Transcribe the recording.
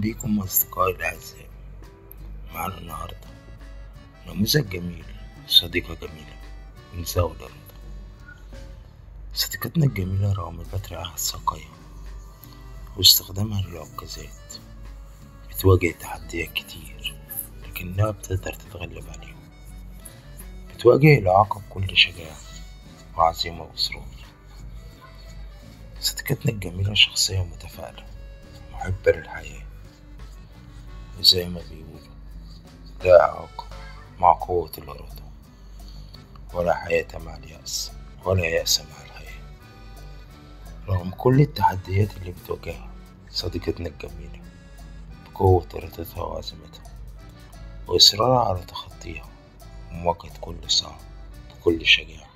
بيكم أصدقائي الأعزاء. معنا النهاردة نموذج جميل صديقة جميلة من الرضا صديقتنا الجميلة رغم بترعها الساقية واستخدامها للعكازات بتواجه تحديات كتير لكنها بتقدر تتغلب عليهم. بتواجه الإعاقة بكل شجاعة وعزيمة وإصرار صديقتنا الجميلة شخصية متفائلة محبة للحياة وزي ما بيقولوا لا إعاقة مع قوة الإرادة ولا حياة مع اليأس ولا يأس مع الحياة رغم كل التحديات اللي بتواجهها صديقتنا الجميلة بقوة إرادتها وعزيمتها وإصرارها على تخطيها ومواجهة كل صعب بكل شجاعة.